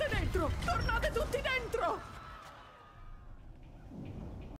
Tornate dentro! Tornate tutti dentro!